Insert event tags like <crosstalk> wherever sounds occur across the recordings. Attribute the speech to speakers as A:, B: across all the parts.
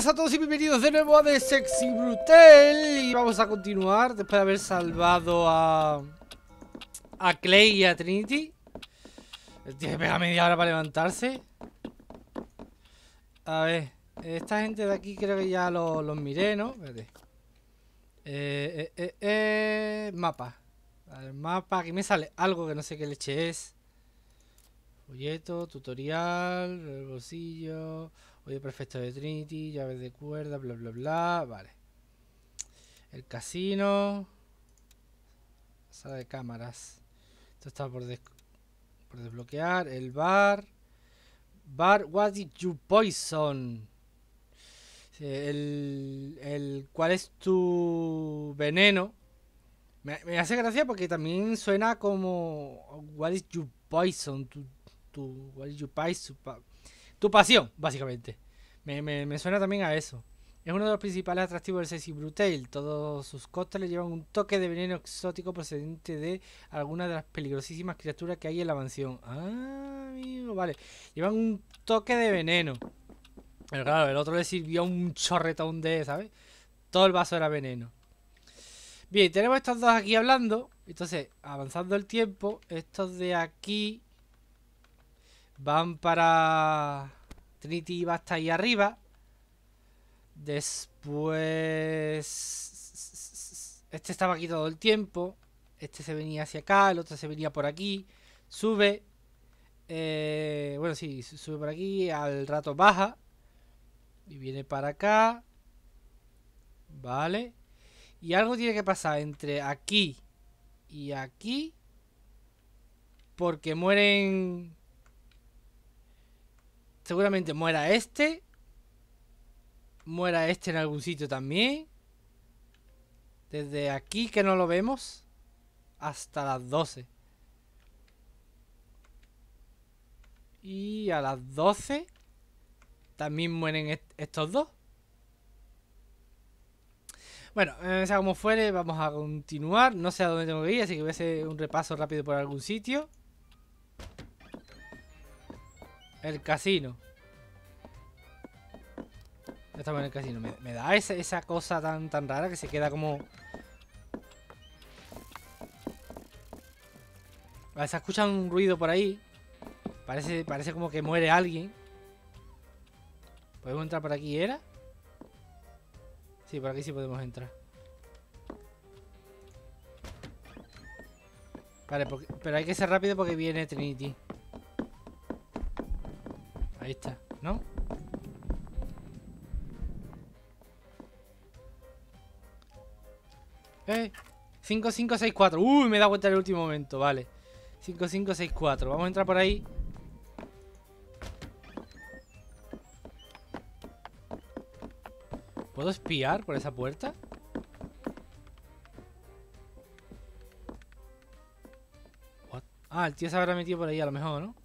A: buenas a todos y bienvenidos de nuevo a The Sexy Brutal. Y vamos a continuar después de haber salvado a... A Clay y a Trinity. Tiene que pegar media hora para levantarse. A ver Esta gente de aquí creo que ya los miré, ¿no? Espérate. Eh, eh, eh, eh, Mapa. Mapa, aquí me sale algo que no sé qué leche es. Folleto, tutorial, bolsillo Oye perfecto de Trinity, llaves de cuerda, bla bla bla. Vale. El casino. Sala de cámaras. Esto está por, desbloquear. El bar. Bar, what did you poison? El, el ¿Cuál es tu veneno? Me, hace gracia porque también suena como What is your poison? Tu, tu, what is your poison? Tu pasión, básicamente. Me, suena también a eso. Es uno de los principales atractivos del Sexy Brutal. Todos sus costas llevan un toque de veneno exótico procedente de algunas de las peligrosísimas criaturas que hay en la mansión. Ah, amigo, vale. Llevan un toque de veneno. Pero claro, el otro le sirvió un chorretón de, ¿sabes? Todo el vaso era veneno. Bien, tenemos estos dos aquí hablando. Entonces, avanzando el tiempo, estos de aquí Van para... Trinity va hasta ahí arriba. Después... Este estaba aquí todo el tiempo. Este se venía hacia acá, el otro se venía por aquí. Sube. Eh, bueno, sí, sube por aquí. Al rato baja. Y viene para acá. Vale. Y algo tiene que pasar entre aquí y aquí. Porque mueren Seguramente muera este. Muera este en algún sitio también. Desde aquí que no lo vemos. Hasta las 12. Y a las 12 también mueren estos dos. Bueno, eh, sea como fuere, vamos a continuar. No sé a dónde tengo que ir, así que voy a hacer un repaso rápido por algún sitio. El casino. Estamos en el casino. Me, da esa, cosa tan, tan rara que se queda como... Se escucha un ruido por ahí. Parece, parece como que muere alguien. ¿Podemos entrar por aquí, era? Sí, por aquí sí podemos entrar. Vale, pero hay que ser rápido porque viene Trinity. Ahí está, ¿no? Eh, 5564. Uy, me da vuelta en el último momento, vale. 5564. Vamos a entrar por ahí. ¿Puedo espiar por esa puerta? Ah, el tío se habrá metido por ahí a lo mejor, ¿no?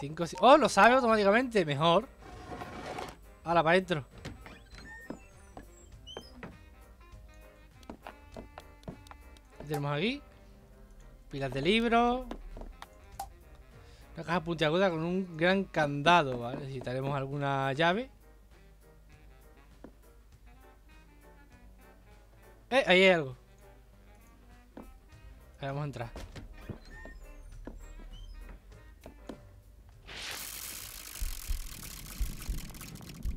A: Cinco, ¡Oh! Lo sabe automáticamente. Mejor. Ahora, para adentro. ¿Qué tenemos aquí? Pilas de libros. Una caja puntiaguda con un gran candado, ¿vale? Necesitaremos alguna llave. ¡Eh! Ahí hay algo. vamos a entrar.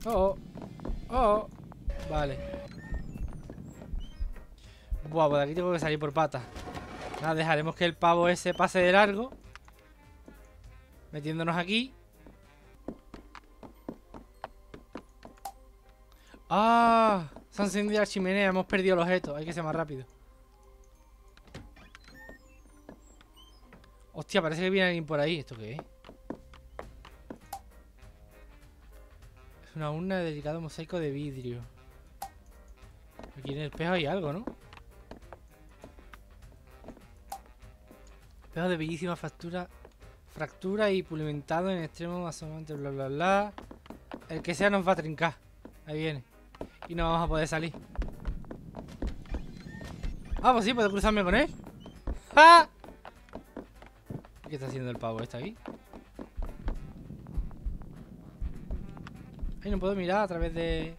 A: Oh, oh. Vale. Buah, pues aquí tengo que salir por pata. Nada, dejaremos que el pavo ese pase de largo. Metiéndonos aquí. ¡Ah! Se ha encendido la chimenea, hemos perdido los objeto. Hay que ser más rápido. Hostia, parece que viene alguien por ahí. ¿Esto qué es? Una urna de delicado mosaico de vidrio. Aquí en el espejo hay algo, ¿no? Espejo de bellísima fractura, fractura y pulimentado en extremo asomante, bla bla bla. El que sea nos va a trincar. Ahí viene. Y no vamos a poder salir. Ah, pues sí, puedo cruzarme con él. ¿Qué está haciendo el pavo? ¿Está ahí? Ay, no puedo mirar a través de...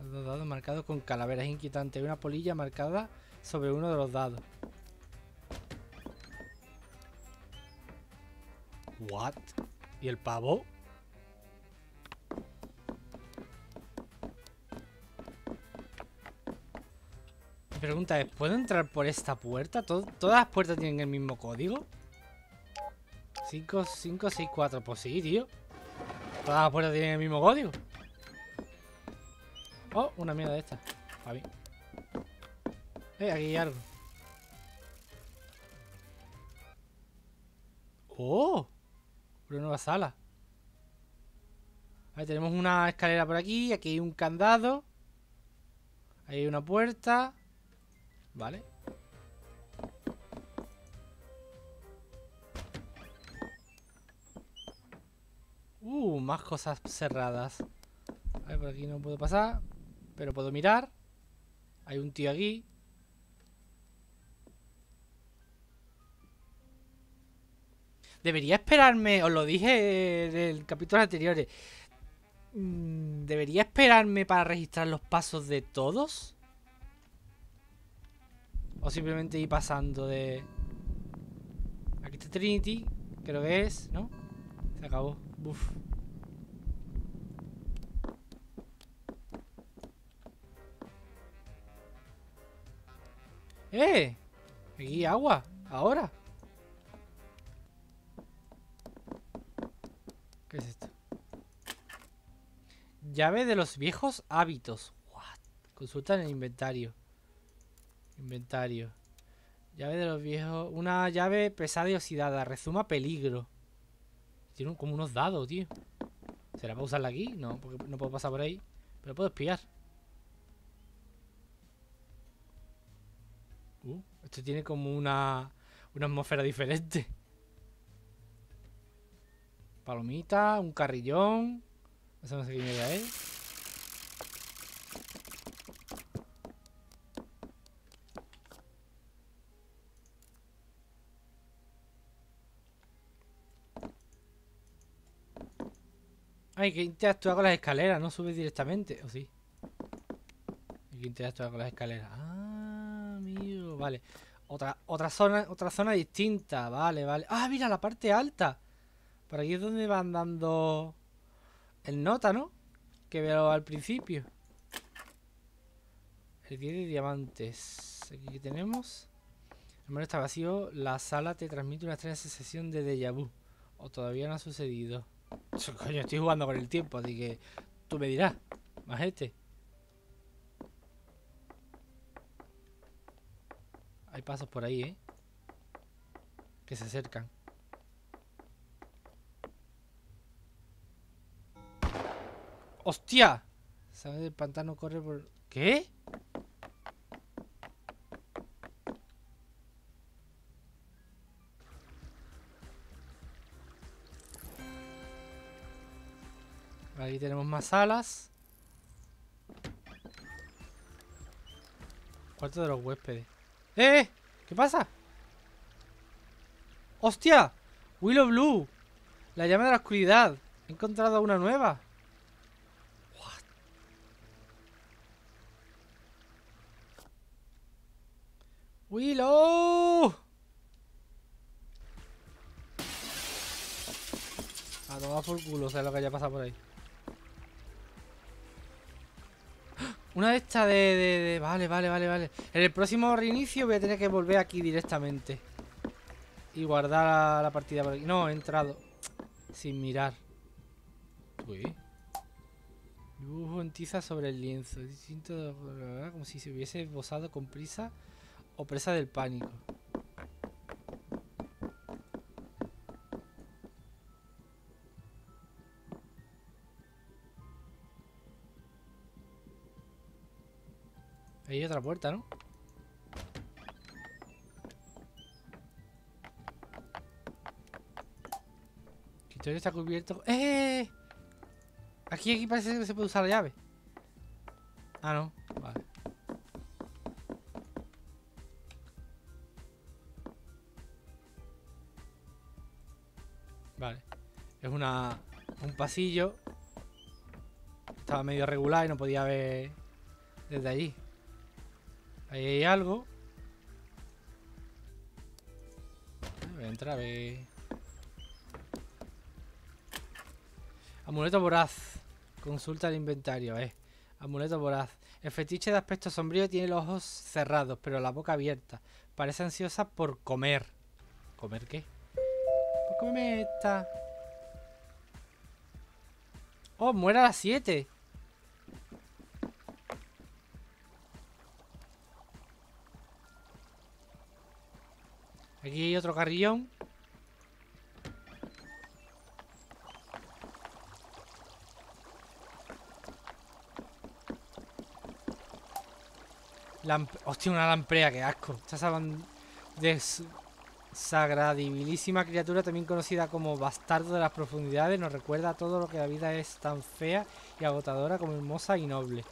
A: Los dos dados marcados con calaveras inquietantes. Una polilla marcada sobre uno de los dados. What? ¿Y el pavo? Mi pregunta es, ¿puedo entrar por esta puerta? ¿Todas las puertas tienen el mismo código? 5, 5, 6, 4. Pues sí, tío. Todas las puertas tienen el mismo código. Oh, una mierda de esta. Va bien. Eh, aquí hay algo. ¡Oh! Una nueva sala. Ahí tenemos una escalera por aquí. Aquí hay un candado. Ahí hay una puerta. Vale. Uh, más cosas cerradas. A ver, por aquí no puedo pasar. Pero puedo mirar. Hay un tío aquí. Debería esperarme, os lo dije en el capítulo anterior. Mm, ¿Debería esperarme para registrar los pasos de todos? O simplemente ir pasando de... Aquí está Trinity, creo que es, ¿no? Se acabó. ¡Eh! Aquí agua, ahora. ¿Qué es esto? Llave de los viejos hábitos. What? Consulta en el inventario. Inventario. Llave de los viejos. Una llave pesada y oxidada. Rezuma peligro. Tiene como unos dados, tío. ¿Será para usarla aquí? No, porque no puedo pasar por ahí. Pero puedo espiar. Uh, esto tiene como una, una atmósfera diferente. Palomita, un carrillón. No sé qué mierda es. Hay que interactuar con las escaleras, no subes directamente, ¿o sí? Hay que interactuar con las escaleras. Ah, amigo, vale. Otra, otra zona, otra zona distinta, vale, vale. Ah, mira, la parte alta. Por aquí es donde van dando el nota, ¿no? Que veo al principio. El 10 de diamantes. Aquí tenemos. El mundo está vacío. La sala te transmite una extraña sensación de déjà vu. O todavía no ha sucedido. Coño, estoy jugando con el tiempo, así que tú me dirás, majete. Hay pasos por ahí, ¿eh? Que se acercan. ¡Hostia! ¿Sabes? El pantano corre por... ¿Qué? Aquí tenemos más salas. Cuarto de los huéspedes. ¡Eh! ¿Qué pasa? ¡Hostia! Willow Blue. La llama de la oscuridad. He encontrado una nueva. What? Willow. A tomar por culo, sé lo que haya pasado por ahí. Una de estas de, Vale, vale, vale, vale. En el próximo reinicio voy a tener que volver aquí directamente. Y guardar la, partida por aquí. No, he entrado. Sin mirar. Uy. Dibujo en tiza sobre el lienzo. Distinto como si se hubiese esbozado con prisa o presa del pánico. Hay otra puerta, ¿no? Quitorio está cubierto... ¡Eh! Aquí, aquí parece que se puede usar la llave. Ah, no. Vale. Vale. Es una... Un pasillo. Estaba medio regular y no podía ver desde allí. Ahí hay algo. Voy a entrar a ver. Amuleto voraz. Consulta el inventario, eh. Amuleto voraz. El fetiche de aspecto sombrío tiene los ojos cerrados, pero la boca abierta. Parece ansiosa por comer. ¿Comer qué? Por comerme esta. Oh, muere a las 7. Otro carrillón. Hostia, una lamprea, qué asco. Esta desagradibilísima criatura, también conocida como bastardo de las profundidades, nos recuerda a todo lo que la vida es tan fea y agotadora como hermosa y noble.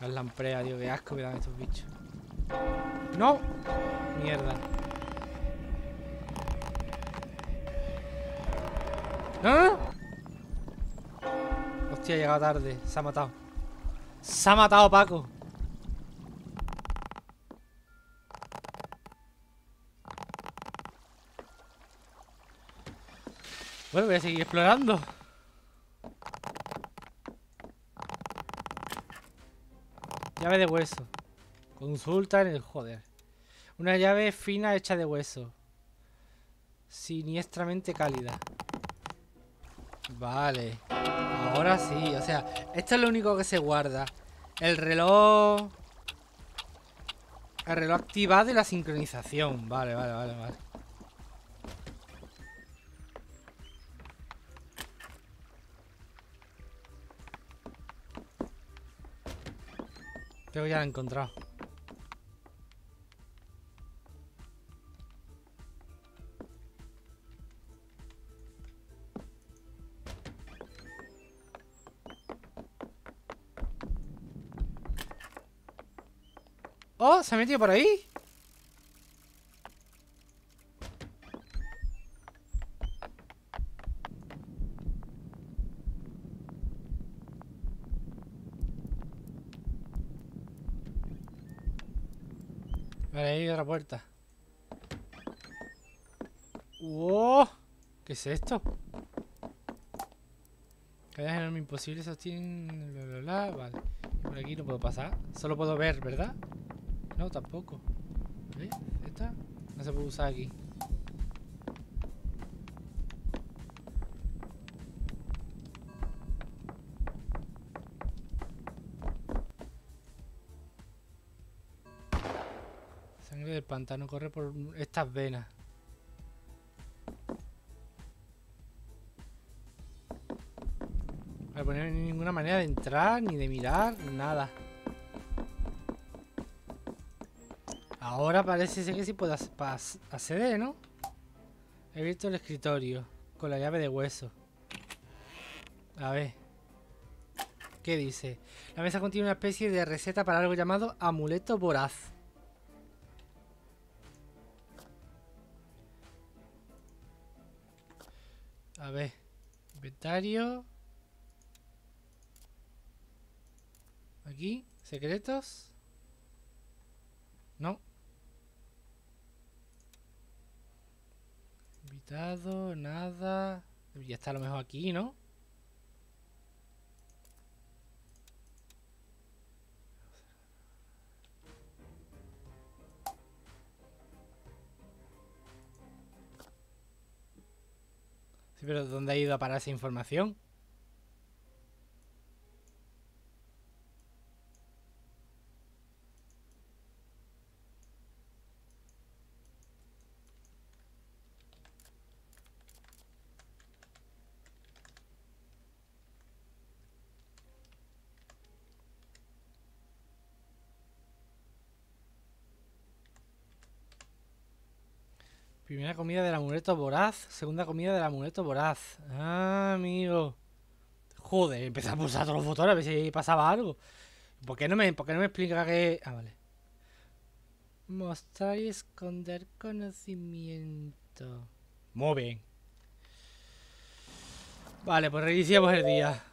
A: Las lampreas, tío, qué asco que dan estos bichos. ¡No! Mierda. ¿Ah? Hostia, ha llegado tarde. Se ha matado. Se ha matado Paco. Bueno, voy a seguir explorando. Llave de hueso. Consulta en el joder. Una llave fina hecha de hueso. Siniestramente cálida. Vale. Ahora sí, o sea, esto es lo único que se guarda. El reloj... El reloj activado y la sincronización. Vale, vale, vale, vale. Creo que ya lo he encontrado. ¿Se ha metido por ahí? Vale, hay otra puerta. ¡Wow! ¿Qué es esto? Cadenas enorme imposible sostienen... Bla, bla, bla. Vale. por aquí no puedo pasar. Solo puedo ver, ¿verdad? No, tampoco. ¿Ves? ¿Esta? No se puede usar aquí. Sangre del pantano corre por estas venas. No hay ninguna manera de entrar, ni de mirar, nada. Ahora parece ser que sí puedo acceder, ¿no? He visto el escritorio con la llave de hueso. A ver. ¿Qué dice? La mesa contiene una especie de receta para algo llamado amuleto voraz. A ver. Inventario. Aquí. Secretos. No. Nada. Ya está a lo mejor aquí, ¿no? Sí, pero ¿dónde ha ido a parar esa información? Primera comida del amuleto voraz. Segunda comida del amuleto voraz. Ah, amigo. Joder, empecé a pulsar todos los botones a ver si pasaba algo. ¿Por no me, por qué no me explica que...? Ah, vale. Mostrar y esconder conocimiento. Muy bien. Vale, pues reiniciamos el día.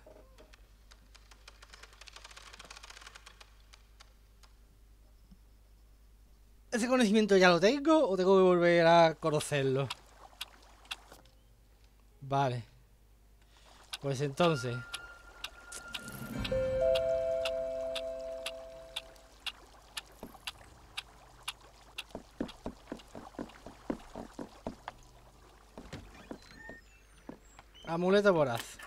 A: ¿Ese conocimiento ya lo tengo o tengo que volver a conocerlo? Vale. Pues entonces... Amuleto voraz.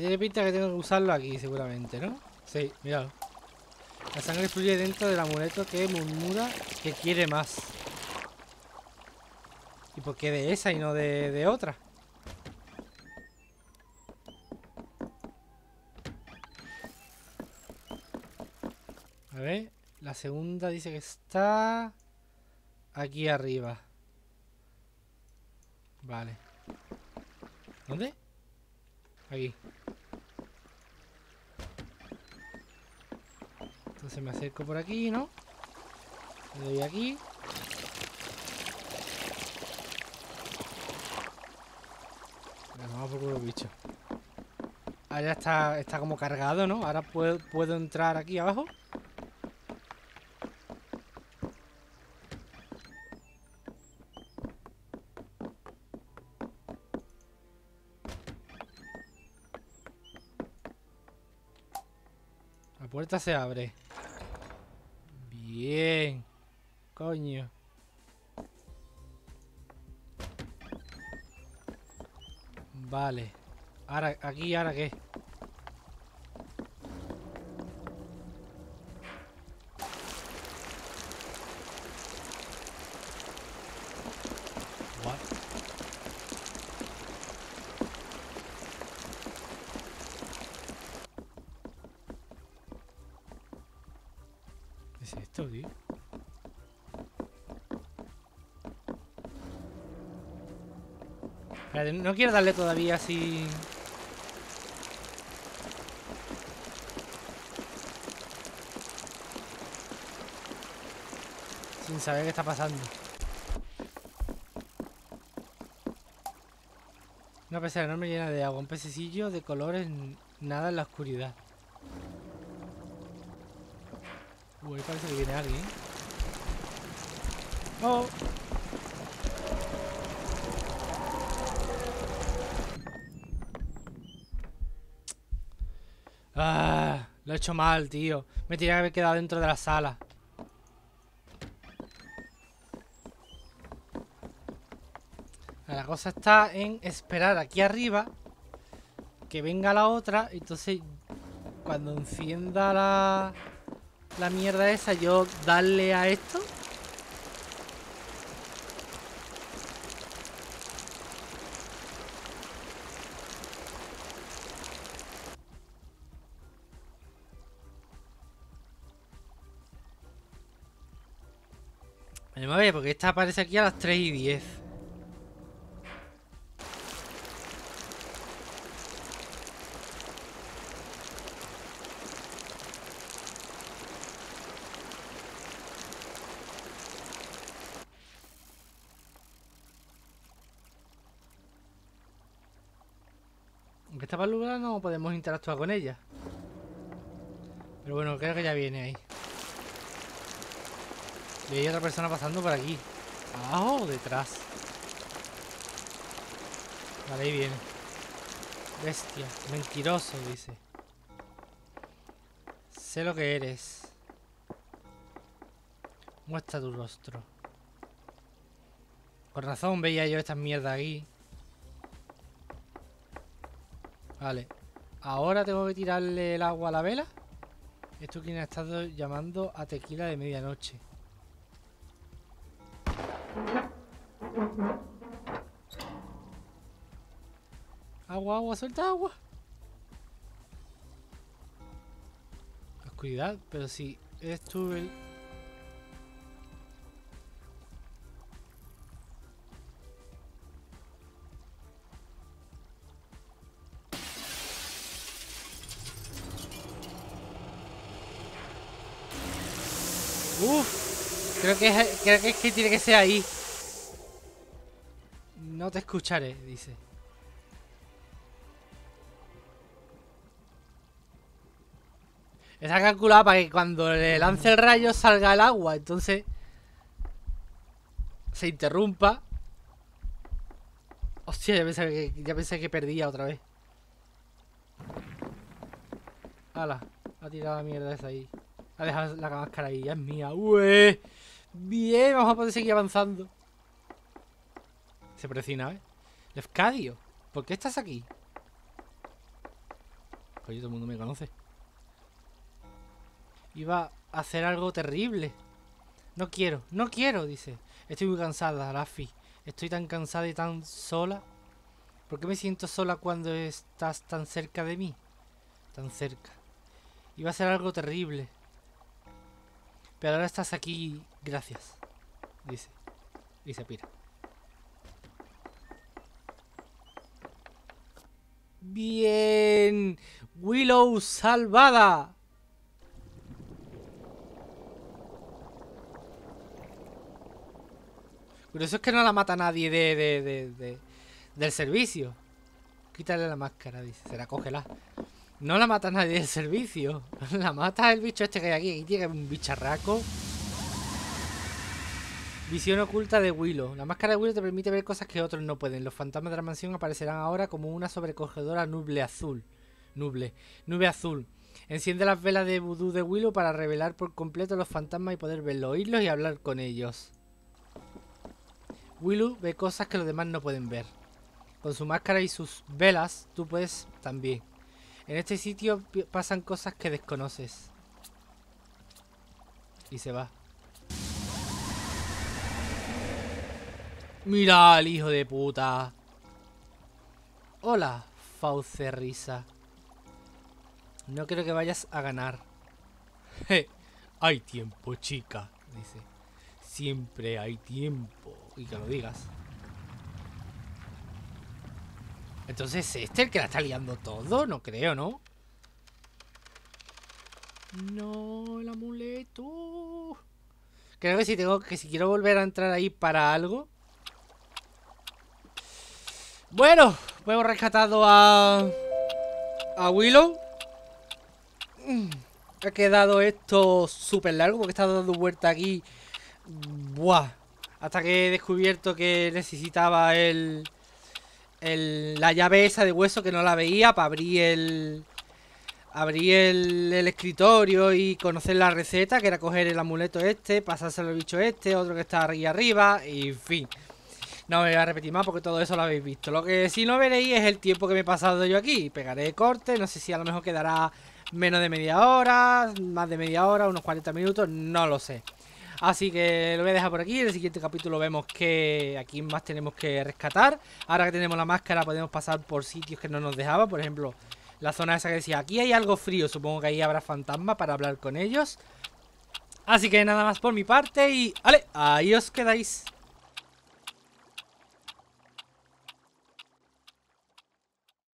A: Tiene pinta que tengo que usarlo aquí seguramente, ¿no? Sí, mira. La sangre fluye dentro del amuleto que murmura que quiere más. ¿Y por qué de esa y no de, de otra? A ver, la segunda dice que está aquí arriba. Vale. ¿Dónde? Aquí. Entonces me acerco por aquí, ¿no? Le doy aquí. vamos por culo bicho. Ahora está, está como cargado, ¿no? Ahora puedo, puedo entrar aquí abajo. La puerta se abre. Bien. Coño. Vale. Ahora, aquí, ¿ahora qué? ¿Qué es esto, tío? No quiero darle todavía así... Sin saber qué está pasando. Una pecera enorme llena de agua. Un pececillo de colores, nada en la oscuridad. Uy, parece que viene alguien. Oh. Ah, lo he hecho mal, tío. Me tenía que haber quedado dentro de la sala. La cosa está en esperar aquí arriba que venga la otra. Entonces, cuando encienda la, la mierda esa, yo darle a esto. Me voy porque esta aparece aquí a las 3 y 10. Aunque esta palabra no podemos interactuar con ella. Pero bueno, creo que ya viene ahí. Y hay otra persona pasando por aquí. ¿Abajo o detrás? Vale, ahí viene. Bestia. Mentiroso, dice. Sé lo que eres. Muestra tu rostro. Con razón veía yo estas mierdas aquí. Vale. Ahora tengo que tirarle el agua a la vela. Esto quien ha estado llamando a tequila de medianoche. Agua, agua, suelta agua. Oscuridad, pero si eres tú el... Uf, creo que, creo que es que tiene que ser ahí. No te escucharé, dice. Está calculado para que cuando le lance el rayo salga el agua, entonces se interrumpa. Hostia, ya pensé que, ya pensé que perdía otra vez. Hala, ha tirado la mierda esa ahí. Ha dejado la máscara ahí, ya es mía. Ué. Bien, vamos a poder seguir avanzando. Se precina, ¿eh? Lefcadio, ¿por qué estás aquí? Oye, todo el mundo me conoce. Iba a hacer algo terrible. No quiero, no quiero, dice. Estoy muy cansada, Laffy. Estoy tan cansada y tan sola. ¿Por qué me siento sola cuando estás tan cerca de mí? Tan cerca. Iba a ser algo terrible. Pero ahora estás aquí, gracias. Dice. Y se pira. Bien. Willow salvada. Curioso es que no la mata nadie de, de, de, de del servicio. Quítale la máscara, dice. Será cógela. No la mata nadie del servicio. <laughs> La mata el bicho este que hay aquí. Aquí tiene un bicharraco. Visión oculta de Willow. La máscara de Willow te permite ver cosas que otros no pueden. Los fantasmas de la mansión aparecerán ahora como una sobrecogedora nuble azul. Nuble. Nube azul. Enciende las velas de vudú de Willow para revelar por completo los fantasmas y poder verlos, oírlos y hablar con ellos. Willow ve cosas que los demás no pueden ver. Con su máscara y sus velas, tú puedes también. En este sitio pasan cosas que desconoces. Y se va. Mira al hijo de puta. Hola, Fauce Risa. No creo que vayas a ganar. <laughs> hay tiempo, chica, dice. Siempre hay tiempo. Y que lo digas. Entonces, ¿este el que la está liando todo? No creo, ¿no? No, el amuleto. Creo que si tengo que si quiero volver a entrar ahí para algo. Bueno, pues hemos rescatado a a Willow. Ha quedado esto súper largo porque está dando vuelta aquí. Buah. Hasta que he descubierto que necesitaba el la llave esa de hueso que no la veía para abrir el abrir el, escritorio y conocer la receta, que era coger el amuleto este, pasárselo al bicho este, otro que está ahí arriba, y en fin. No me voy a repetir más porque todo eso lo habéis visto. Lo que sí no veréis es el tiempo que me he pasado yo aquí. Pegaré corte, no sé si a lo mejor quedará menos de media hora, más de media hora, unos 40 minutos, no lo sé. Así que lo voy a dejar por aquí. En el siguiente capítulo vemos que aquí más tenemos que rescatar. Ahora que tenemos la máscara podemos pasar por sitios que no nos dejaba. Por ejemplo, la zona esa que decía, aquí hay algo frío. Supongo que ahí habrá fantasma para hablar con ellos. Así que nada más por mi parte y... ¡Vale! Ahí os quedáis.